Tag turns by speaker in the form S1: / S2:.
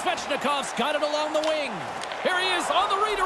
S1: Svechnikov's got it along the wing. Here he is on the read.